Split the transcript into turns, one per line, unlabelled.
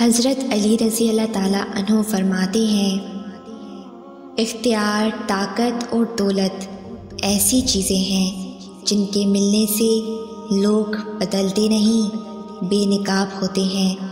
हज़रत अली रज़ी अल्लाह ताला फरमाते हैं, इख्तियार, ताकत और दौलत ऐसी चीज़ें हैं जिनके मिलने से लोग बदलते नहीं, बेनकाब होते हैं।